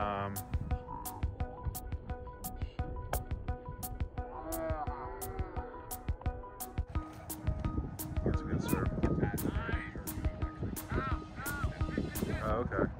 Um, that's a good serve. Oh, okay.